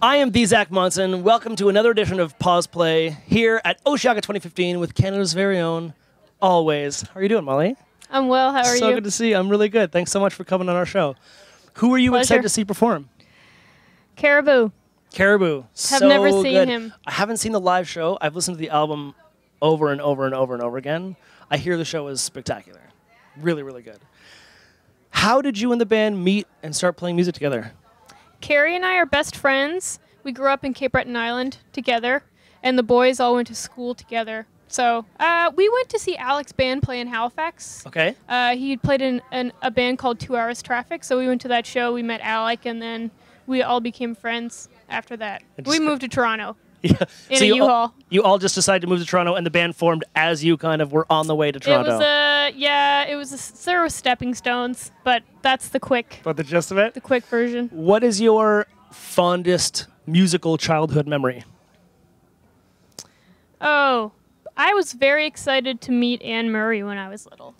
I am the Zach Monson. Welcome to another edition of Pause Play here at Osheaga 2015 with Canada's very own, Alvvays. How are you doing, Molly? I'm well. How are so you? So good to see you. I'm really good. Thanks so much for coming on our show. Who are you Pleasure. excited to see perform? Caribou. Caribou. Have so never seen good. him. I haven't seen the live show. I've listened to the album over and over and over and over again. I hear the show is spectacular. Really, really good. How did you and the band meet and start playing music together? Kerri and I are best friends. We grew up in Cape Breton Island together, and the boys all went to school together. So uh, we went to see Alec's band play in Halifax. Okay. Uh, he played in an, a band called Two Hours Traffic. So we went to that show. We met Alec, and then we all became friends after that. We moved to Toronto. Yeah. In so a you all, U-Haul. you all just decided to move to Toronto, and the band formed as you kind of were on the way to Toronto. It was a yeah. It was a, there were stepping stones, but that's the quick but the gist of it. the quick version. What is your fondest musical childhood memory? Oh, I was very excited to meet Anne Murray when I was little.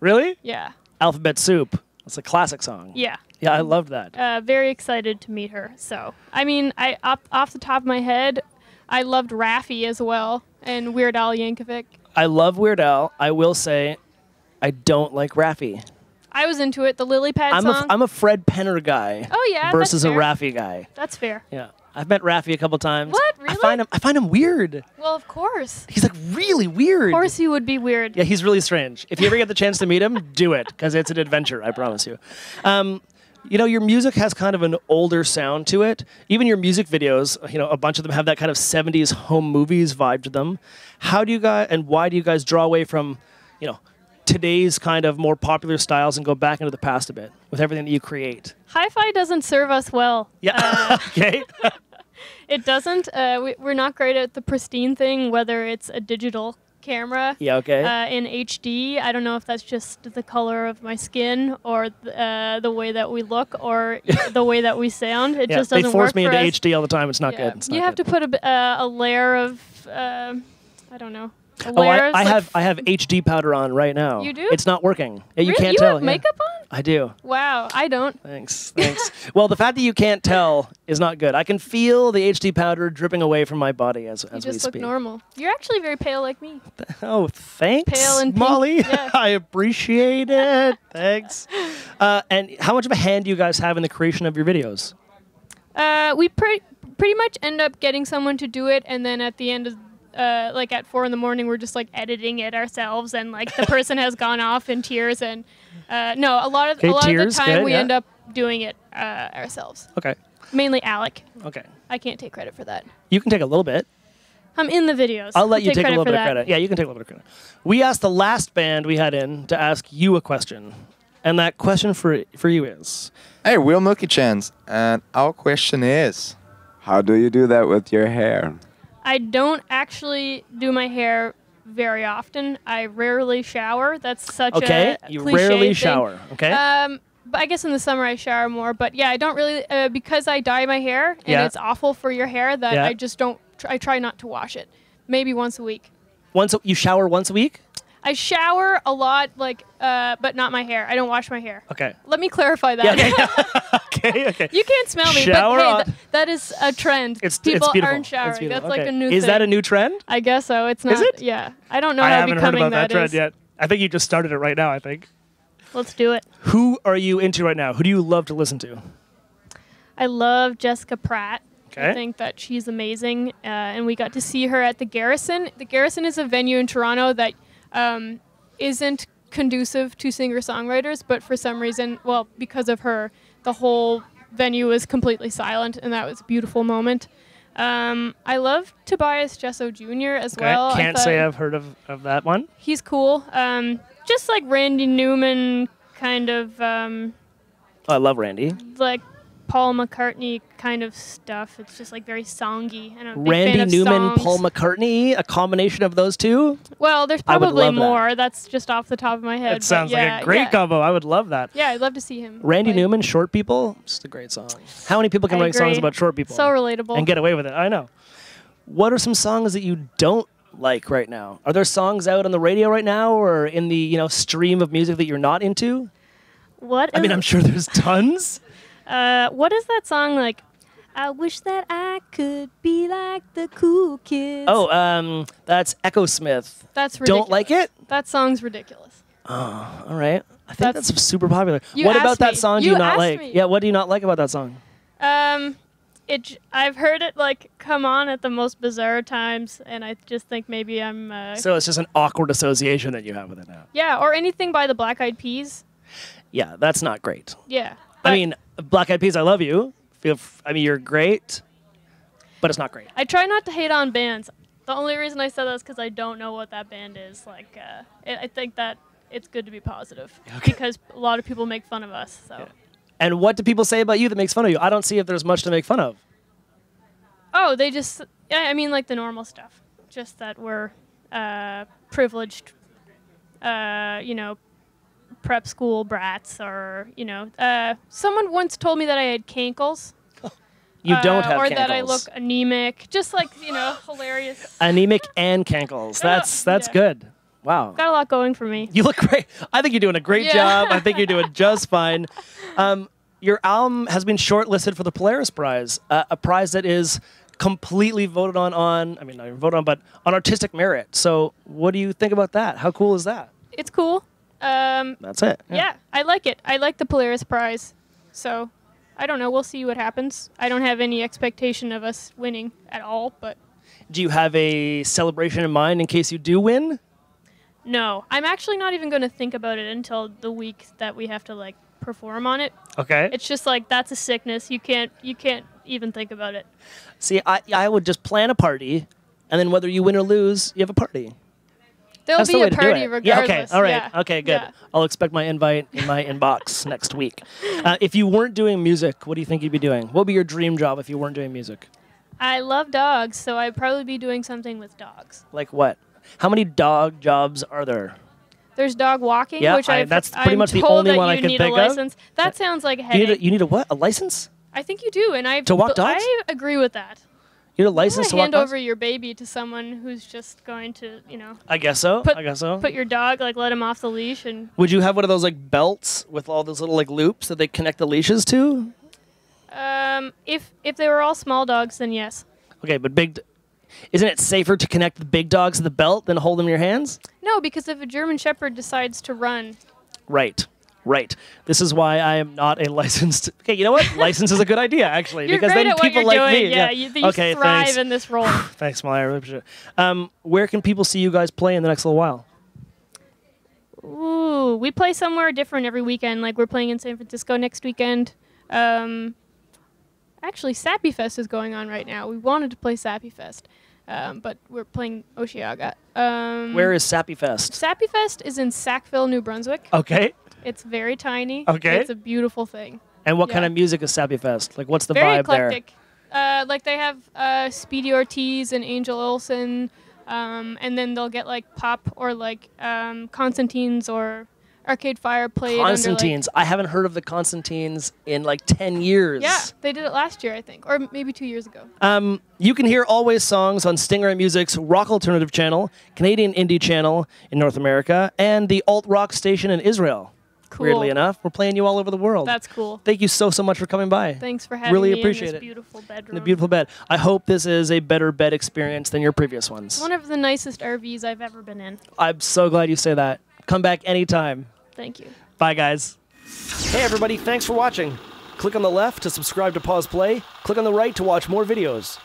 Really? Yeah, Alphabet Soup. It's a classic song. yeah. Yeah, I loved that. Uh, very excited to meet her. So, I mean, I off, off the top of my head, I loved Raffi as well and Weird Al Yankovic. I love Weird Al. I will say, I don't like Raffi. I was into it. The Lily Pad I'm a, song. I'm a Fred Penner guy oh yeah, versus a. Raffi guy. That's fair. Yeah, I've met Raffi a couple times. What? really? I find him. I find him weird. Well, of course. He's like really weird. Of course, he would be weird. Yeah, he's really strange. If you ever get the chance to meet him, do it because it's an adventure. I promise you. Um, you know, your music has kind of an older sound to it. Even your music videos, you know, a bunch of them have that kind of 70s home movies vibe to them. How do you guys and why do you guys draw away from, you know, today's kind of more popular styles and go back into the past a bit with everything that you create? Hi-fi doesn't serve us well. Yeah. okay. It doesn't. Uh, we, we're not great at the pristine thing, whether it's a digital camera yeah. Okay. uh, in HD. I don't know if that's just the color of my skin or th- uh, the way that we look or the way that we sound. It yeah. just doesn't work. They force work me for into us. HD all the time. It's not Yeah. good. It's you have good. to put a, uh, a layer of, uh, I don't know. Oh, I, I like have I have HD powder on right now. You do? It's not working. You Really? can't you tell. have yeah. makeup on? I do. Wow, I don't. Thanks. Thanks. well, the fact that you can't tell is not good. I can feel the HD powder dripping away from my body as, You as we just look speak. normal. You're actually very pale like me. Oh, thanks, Pale and pink, Molly. yeah. I appreciate it. thanks. Uh, and how much of a hand do you guys have in the creation of your videos? Uh, we pretty pretty much end up getting someone to do it, and then at the end of uh, like at four in the morning, we're just like editing it ourselves, and like the person has gone off in tears. And uh, no, a lot of Okay, a lot tears, of the time good, we yeah. end up doing it uh, ourselves. Okay. Mainly Alec. Okay. I can't take credit for that. You can take a little bit. I'm in the videos. I'll let you take, a little for bit of that. credit. Yeah, you can take a little bit of credit. We asked the last band we had in to ask you a question, and that question for for you is. Hey, Will Milky Chance, and our question is How do you do that with your hair? I don't actually do my hair very often. I rarely shower. That's such a Okay, a you rarely thing. shower. Okay. Um, but I guess in the summer I shower more. But yeah, I don't really uh, because I dye my hair and Yeah. it's awful for your hair that Yeah. I just don't. Tr- I try not to wash it. Maybe once a week. once a, you shower once a week. I shower a lot, like, uh, but not my hair. I don't wash my hair. Okay. Let me clarify that. Yeah. Okay. okay. Okay. you can't smell me, Shower but hey, th- that is a trend. It's People it's aren't showering. It's. That's like a new Is thing. that a new trend? I guess so. It's not. Is it? Yeah. I don't know I how haven't heard becoming about that, trend is. yet. I think you just started it right now. I think. Let's do it. Who are you into right now? Who do you love to listen to? I love Jessica Pratt. Okay. I think that she's amazing, uh, and we got to see her at the Garrison. The Garrison is a venue in Toronto that um, isn't conducive to singer-songwriters, but for some reason, well, because of her, the whole venue was completely silent, and that was a beautiful moment. Um, I love Tobias Jesso Jr. as Okay. well. I Can't thought say I've heard of, of that one. he's cool. Um, just like Randy Newman, kind of. Um, Oh, I love Randy. like Paul McCartney kind of stuff. It's just like very songy. And I'm a big fan Randy Newman, songs. Paul McCartney, a combination of those two. Well, there's probably love that. more. That's just off the top of my head. It sounds yeah, like a great yeah. combo. I would love that. Yeah, I'd love to see him. Randy play. Newman, Short People, just a great song. How many people can I write songs about short people So relatable. and get away with it? I know. What are some songs that you don't like right now? Are there songs out on the radio right now or in the, you know, stream of music that you're not into? what? I mean, I'm sure there's tons. Uh, what is that song like? I wish that I could be like the cool kids. Oh, um, that's Echosmith. that's ridiculous. Don't like it? That song's ridiculous. Oh, all right. I think That's- that's, super popular. You what about that me. song do You you not like? me. Yeah, what do you not like about that song? Um, it. I've heard it like come on at the most bizarre times, and I just think maybe I'm. Uh, So it's just an awkward association that you have with it now. yeah, or anything by the Black Eyed Peas. Yeah, that's not great. Yeah. I mean, Black Eyed Peas, I love you. Feel, f- I mean, you're great, but it's not great. I try not to hate on bands. The only reason I said that is because I don't know what that band is. Like, uh, I I think that it's good to be positive because a lot of people make fun of us. So. And what do people say about you that makes fun of you? I don't see if there's much to make fun of. Oh, they just. Yeah, I mean, like the normal stuff. Just that we're uh, privileged, uh, you know, prep school brats, or you know, uh, someone once told me that I had cankles. You don't uh, have or cankles. that I look anemic. Just like you know, hilarious. anemic and cankles. That's that's Yeah. good. Wow. Got a lot going for me. You look great. I think you're doing a great Yeah. job. I think you're doing just fine. Um, your album has been shortlisted for the Polaris Prize, uh, a prize that is completely voted on on. I mean, not even voted on, but on artistic merit. So, what do you think about that? How cool is that? It's cool. Um, That's it. yeah, I like it. I like the Polaris Prize. So, I don't know. We'll see what happens. I don't have any expectation of us winning at all, but Do you have a celebration in mind in case you do win? no. I'm actually not even going to think about it until the week that we have to like perform on it. Okay. It's just like that's a sickness. You can't you can't even think about it. See, I I would just plan a party, and then whether you win or lose, you have a party. There'll That's be way a party regardless. Yeah. Okay. All right. Yeah. Okay. Good. Yeah. I'll expect my invite in my inbox next week. Uh, if you weren't doing music, what do you think you'd be doing? What would be your dream job if you weren't doing music? I love dogs, so I'd probably be doing something with dogs. Like what? How many dog jobs are there? There's dog walking, Yeah, which I- I've, that's pretty I'm much the told only that one I need think a of. license. That sounds like a You need a, you need a what? A license? I think you do, and I To walk dogs? I agree with that. You You license to hand over your baby to someone who's just going to, you know, I guess so. Put- I guess so. put your dog, like let him off the leash, and Would you have one of those like belts with all those little like loops that they connect the leashes to? um, if if they were all small dogs, then yes. Okay, but big. d- Isn't it safer to connect the big dogs to the belt than hold them in your hands? No, because if a German Shepherd decides to run, Right. Right. This is why I am not a licensed. Okay, you know what? License is a good idea, actually, you're because great then at what people you're like doing. me. Yeah, you, you okay, thrive thanks. in this role. Thanks, Molly. I really appreciate it. Um, where can people see you guys play in the next little while? Ooh, we play somewhere different every weekend. Like we're playing in San Francisco next weekend. Um, actually, Sappy Fest is going on right now. We wanted to play Sappy Fest, um, but we're playing Osheaga. Um, Where is Sappy Fest? Sappy Fest is in Sackville, New Brunswick. Okay. It's very tiny. Okay. It's a beautiful thing. And what kind of music is Sappy Fest? Like, what's the very vibe eclectic. Uh, like they have uh, Speedy Ortiz and Angel Olsen, um, and then they'll get like pop or like um, Constantines or Arcade Fire played. there? under, like- Constantines. I haven't heard of the Constantines in like 10 years. Yeah, they did it last year, I think, or maybe two years ago. Um, you can hear Alvvays songs on Stingray Music's rock alternative channel, Canadian indie channel in North America, and the alt rock station in Israel. Cool. Weirdly enough, we're playing you all over the world. That's cool. Thank you so so much for coming by. Thanks for having Really me Really appreciate in this it. beautiful bedroom. In a beautiful bed. I hope this is a better bed experience than your previous ones. One of the nicest RVs I've ever been in. I'm so glad you say that. Come back anytime. Thank you. Bye, guys. Hey, everybody. Thanks for watching. Click on the left to subscribe to Pause Play. Click on the right to watch more videos.